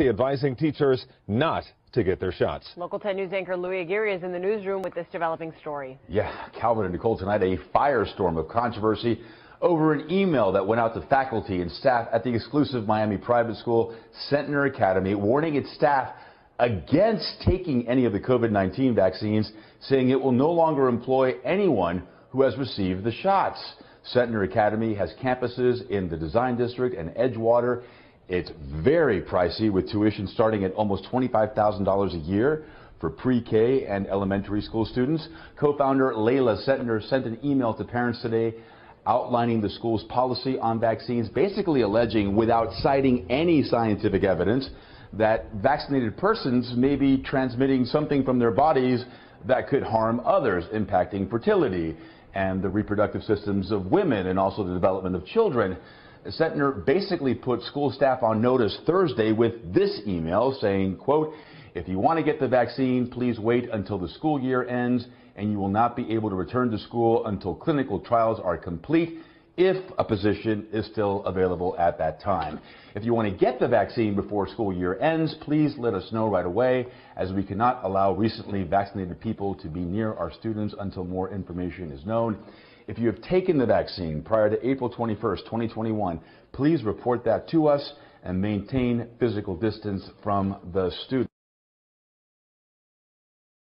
advising teachers not to get their shots. Local 10 News anchor Louis Aguirre is in the newsroom with this developing story. Yeah, Calvin and Nicole tonight, a firestorm of controversy over an email that went out to faculty and staff at the exclusive Miami private school, Centner Academy, warning its staff against taking any of the COVID-19 vaccines, saying it will no longer employ anyone who has received the shots. Centner Academy has campuses in the Design District and Edgewater. It's very pricey with tuition starting at almost $25,000 a year for pre-K and elementary school students. Co-founder Leila Centner sent an email to parents today outlining the school's policy on vaccines, basically alleging without citing any scientific evidence that vaccinated persons may be transmitting something from their bodies that could harm others, impacting fertility and the reproductive systems of women and also the development of children. Centner basically put school staff on notice Thursday with this email saying, quote, if you want to get the vaccine, please wait until the school year ends and you will not be able to return to school until clinical trials are complete if a position is still available at that time. If you want to get the vaccine before school year ends, please let us know right away, as we cannot allow recently vaccinated people to be near our students until more information is known. If you have taken the vaccine prior to April 21st, 2021, please report that to us and maintain physical distance from the students.